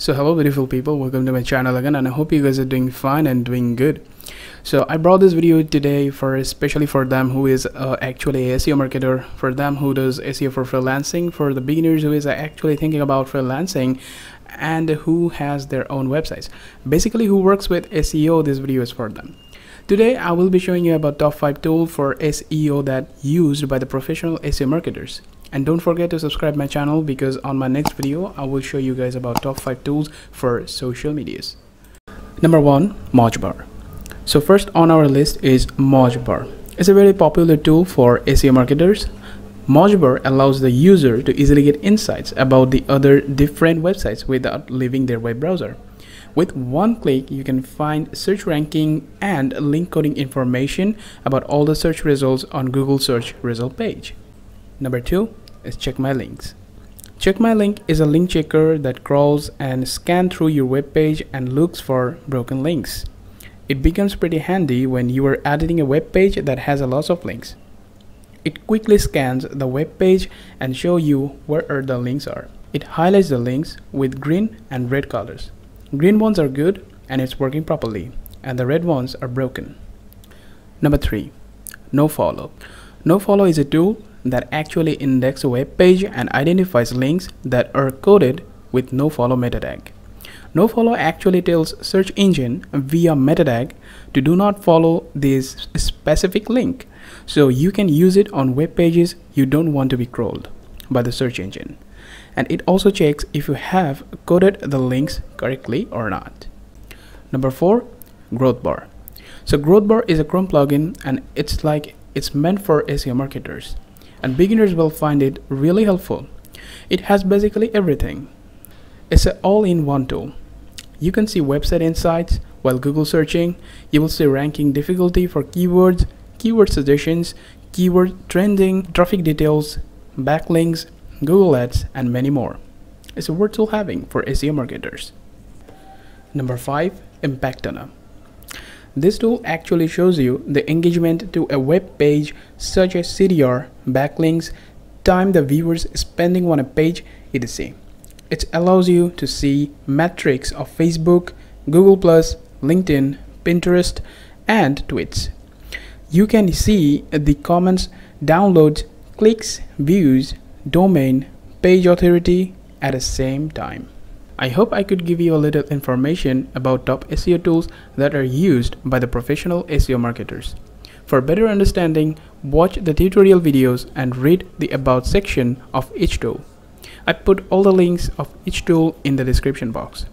so hello beautiful people. Welcome to my channel again and i hope you guys are doing fine and doing good. So i brought this video today for especially for them who is uh, actually seo marketer for them who does seo for freelancing for the beginners who is actually thinking about freelancing and who has their own websites. Basically who works with seo this video is for them. Today i will be showing you about top 5 tool for seo that used by the professional seo marketers and don't forget to subscribe my channel because on my next video I will show you guys about top 5 tools for social medias. Number 1 Mozabar. So first on our list is Mozabar. It's a very popular tool for SEO marketers. Mozabar allows the user to easily get insights about the other different websites without leaving their web browser. With one click, you can find search ranking and link coding information about all the search results on Google search result page. Number two is check my links. Check my link is a link checker that crawls and scans through your web page and looks for broken links. It becomes pretty handy when you are editing a web page that has a lot of links. It quickly scans the web page and show you where the links are. It highlights the links with green and red colors. Green ones are good and it's working properly and the red ones are broken. Number 3. NoFollow. NoFollow is a tool that actually index a web page and identifies links that are coded with nofollow meta tag. NoFollow actually tells search engine via meta tag to do not follow this specific link. So you can use it on web pages you don't want to be crawled by the search engine. And it also checks if you have coded the links correctly or not. Number four, Growth Bar. So Growth Bar is a Chrome plugin and it's like it's meant for SEO marketers and beginners will find it really helpful. It has basically everything. It's an all-in-one tool. You can see website insights while Google searching. You will see ranking difficulty for keywords, keyword suggestions, keyword trending, traffic details, backlinks, Google Ads, and many more. It's a virtual having for SEO marketers. Number 5. Impactana. This tool actually shows you the engagement to a web page such as CTR, backlinks, time the viewers spending on a page, etc. It allows you to see metrics of Facebook, Google+, LinkedIn, Pinterest, and tweets. You can see the comments, downloads, clicks, views, domain, page authority at the same time. I hope I could give you a little information about top SEO tools that are used by the professional SEO marketers. For better understanding, watch the tutorial videos and read the About section of each tool. I put all the links of each tool in the description box.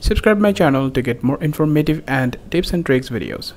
Subscribe my channel to get more informative and tips and tricks videos.